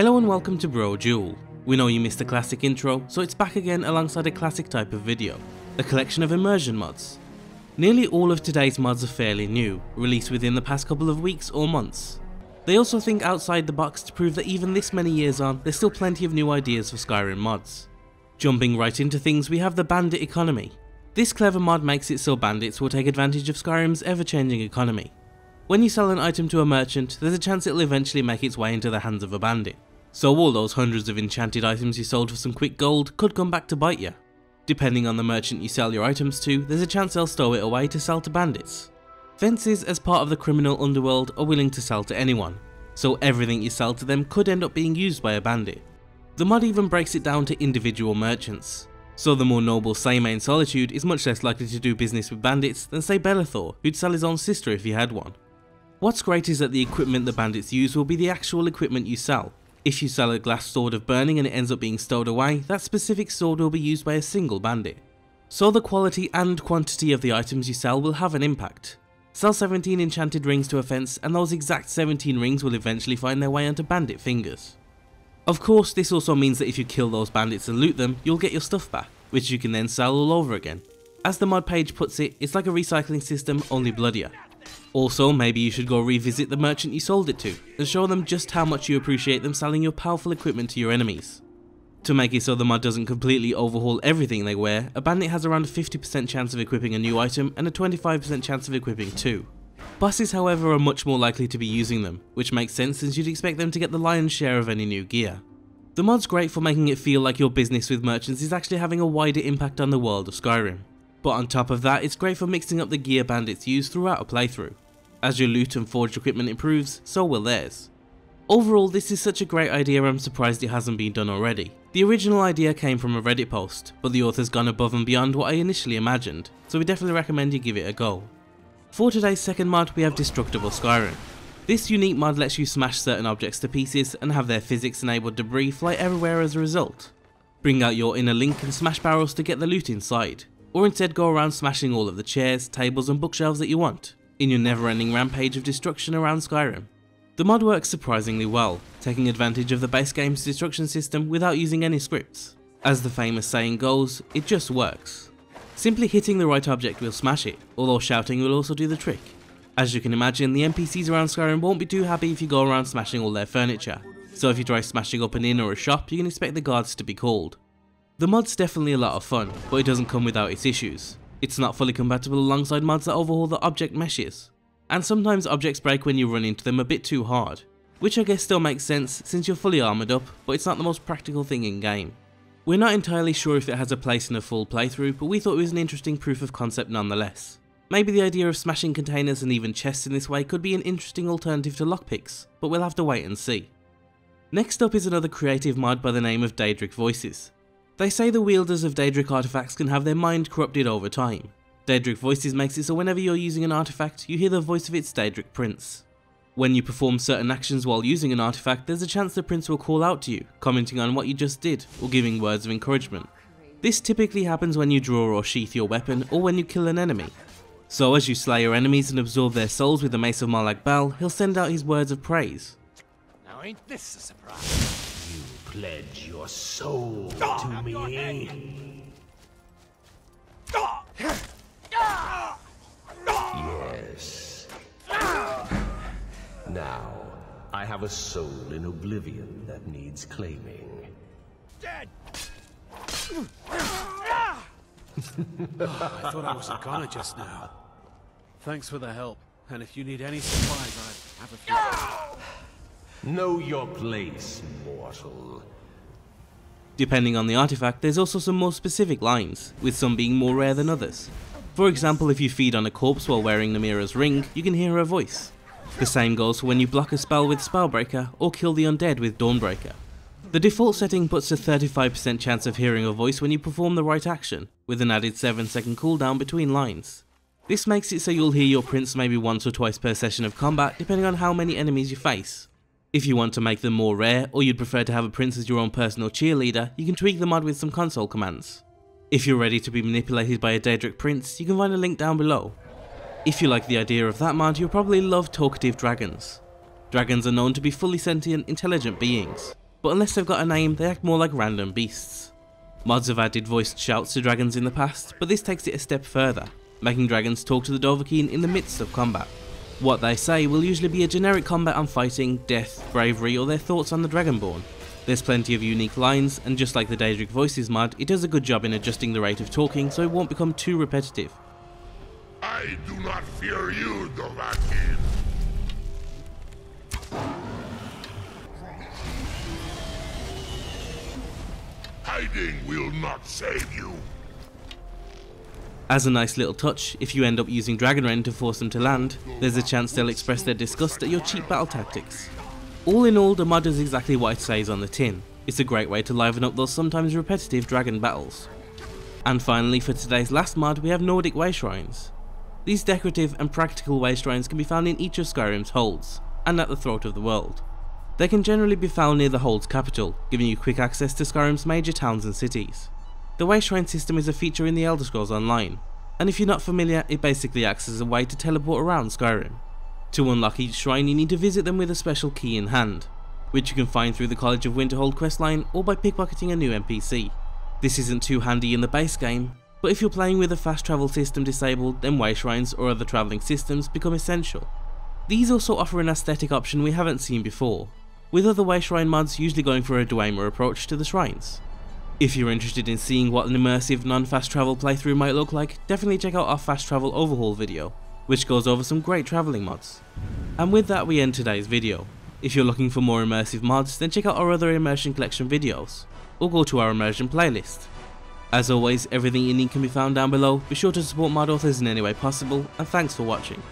Hello and welcome to Brodual. We know you missed the classic intro, so it's back again alongside a classic type of video, a collection of immersion mods. Nearly all of today's mods are fairly new, released within the past couple of weeks or months. They also think outside the box to prove that even this many years on, there's still plenty of new ideas for Skyrim mods. Jumping right into things, we have the Bandit economy. This clever mod makes it so bandits will take advantage of Skyrim's ever-changing economy. When you sell an item to a merchant, there's a chance it'll eventually make its way into the hands of a bandit. So all those hundreds of enchanted items you sold for some quick gold could come back to bite you. Depending on the merchant you sell your items to, there's a chance they'll stow it away to sell to bandits. Fences as part of the criminal underworld are willing to sell to anyone, so everything you sell to them could end up being used by a bandit. The mod even breaks it down to individual merchants. So the more noble in Solitude is much less likely to do business with bandits than say Belethor, who'd sell his own sister if he had one. What's great is that the equipment the bandits use will be the actual equipment you sell. If you sell a glass sword of burning and it ends up being stowed away, that specific sword will be used by a single bandit. So the quality and quantity of the items you sell will have an impact. Sell 17 enchanted rings to a fence and those exact 17 rings will eventually find their way onto bandit fingers. Of course this also means that if you kill those bandits and loot them, you'll get your stuff back, which you can then sell all over again. As the mod page puts it, it's like a recycling system only bloodier. Also, maybe you should go revisit the merchant you sold it to, and show them just how much you appreciate them selling your powerful equipment to your enemies. To make it so the mod doesn't completely overhaul everything they wear, a bandit has around a 50% chance of equipping a new item and a 25% chance of equipping two. Bosses however are much more likely to be using them, which makes sense since you'd expect them to get the lion's share of any new gear. The mod's great for making it feel like your business with merchants is actually having a wider impact on the world of Skyrim. But on top of that, it's great for mixing up the gear bandits use throughout a playthrough. As your loot and forged equipment improves, so will theirs. Overall, this is such a great idea I'm surprised it hasn't been done already. The original idea came from a Reddit post, but the author's gone above and beyond what I initially imagined, so we definitely recommend you give it a go. For today's second mod, we have Destructible Skyrim. This unique mod lets you smash certain objects to pieces and have their physics enabled debris fly everywhere as a result. Bring out your inner link and smash barrels to get the loot inside, or instead go around smashing all of the chairs, tables and bookshelves that you want, in your never ending rampage of destruction around Skyrim. The mod works surprisingly well, taking advantage of the base game's destruction system without using any scripts. As the famous saying goes, it just works. Simply hitting the right object will smash it, although shouting will also do the trick. As you can imagine, the NPCs around Skyrim won't be too happy if you go around smashing all their furniture, so if you try smashing up an inn or a shop, you can expect the guards to be called. The mod's definitely a lot of fun, but it doesn't come without its issues. It's not fully compatible alongside mods that overhaul the object meshes, and sometimes objects break when you run into them a bit too hard, which I guess still makes sense since you're fully armoured up, but it's not the most practical thing in game. We're not entirely sure if it has a place in a full playthrough, but we thought it was an interesting proof of concept nonetheless. Maybe the idea of smashing containers and even chests in this way could be an interesting alternative to lockpicks, but we'll have to wait and see. Next up is another creative mod by the name of Daedric Voices. They say the wielders of Daedric artifacts can have their mind corrupted over time. Daedric Voices makes it so whenever you're using an artifact, you hear the voice of its Daedric prince. When you perform certain actions while using an artifact, there's a chance the prince will call out to you, commenting on what you just did, or giving words of encouragement. This typically happens when you draw or sheath your weapon, or when you kill an enemy. So as you slay your enemies and absorb their souls with the Mace of Molag Bal, he'll send out his words of praise. Now ain't this a surprise? Pledge your soul to me. Yes. Now, I have a soul in oblivion that needs claiming. Dead! I thought I was a goner just now. Thanks for the help. And if you need any supplies, I have a few. Know your place, Depending on the artifact, there's also some more specific lines, with some being more rare than others. For example, if you feed on a corpse while wearing Namira's ring, you can hear her voice. The same goes for when you block a spell with Spellbreaker or kill the undead with Dawnbreaker. The default setting puts a 35% chance of hearing a voice when you perform the right action, with an added 7 second cooldown between lines. This makes it so you'll hear your prince maybe once or twice per session of combat depending on how many enemies you face. If you want to make them more rare, or you'd prefer to have a prince as your own personal cheerleader, you can tweak the mod with some console commands. If you're ready to be manipulated by a Daedric prince, you can find a link down below. If you like the idea of that mod, you'll probably love talkative dragons. Dragons are known to be fully sentient, intelligent beings. but unless they've got a name, they act more like random beasts. Mods have added voiced shouts to dragons in the past, but this takes it a step further, making dragons talk to the Dovahkiin in the midst of combat. What they say will usually be a generic combat on fighting, death, bravery, or their thoughts on the Dragonborn. There's plenty of unique lines, and just like the Daedric Voices mod, it does a good job in adjusting the rate of talking so it won't become too repetitive. I do not fear you, Dovahkiin. Hiding will not save you. As a nice little touch, if you end up using Dragonrend to force them to land, there's a chance they'll express their disgust at your cheap battle tactics. All in all, the mod does exactly what it says on the tin. It's a great way to liven up those sometimes repetitive dragon battles. And finally, for today's last mod, we have Nordic Way Shrines. These decorative and practical way shrines can be found in each of Skyrim's holds, and at the throat of the world. They can generally be found near the hold's capital, giving you quick access to Skyrim's major towns and cities. The way shrine system is a feature in the Elder Scrolls Online, and if you're not familiar, it basically acts as a way to teleport around Skyrim. To unlock each shrine you need to visit them with a special key in hand, which you can find through the College of Winterhold questline or by pickpocketing a new NPC. This isn't too handy in the base game, but if you're playing with a fast travel system disabled, then way shrines or other travelling systems become essential. These also offer an aesthetic option we haven't seen before, with other way shrine mods usually going for a Dwemer approach to the shrines. If you're interested in seeing what an immersive non-fast travel playthrough might look like, definitely check out our fast travel overhaul video, which goes over some great travelling mods. And with that we end today's video. If you're looking for more immersive mods, then check out our other immersion collection videos, or go to our immersion playlist. As always, everything you need can be found down below, be sure to support mod authors in any way possible, and thanks for watching.